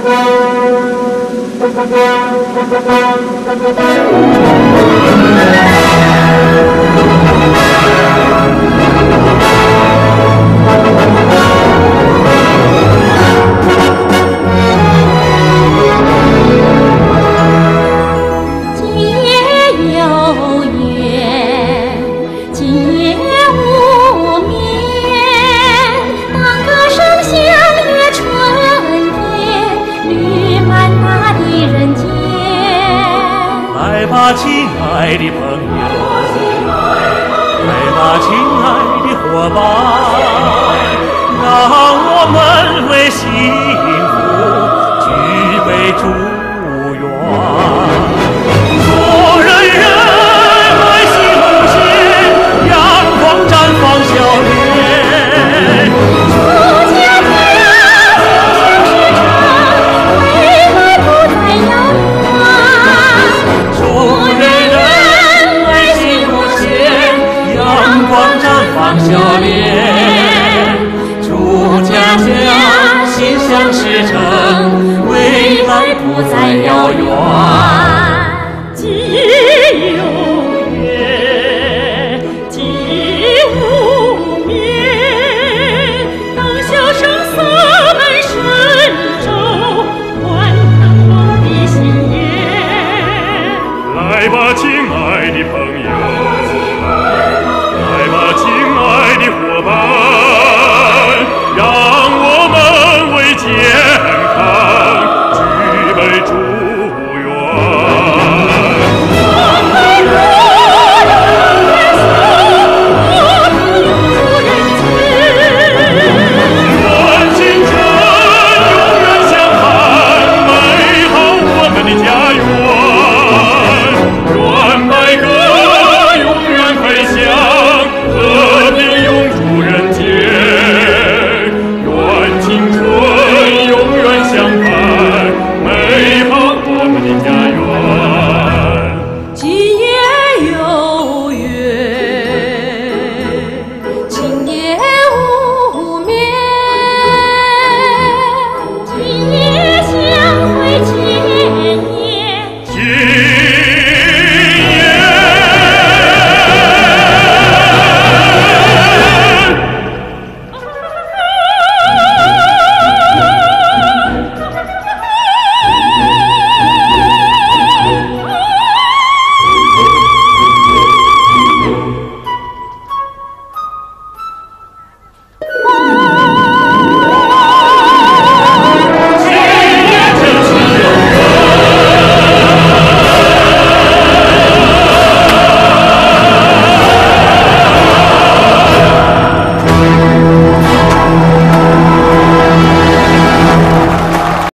Thank you. 亲爱的朋友来吧亲爱的伙伴让我们为心不再遥远。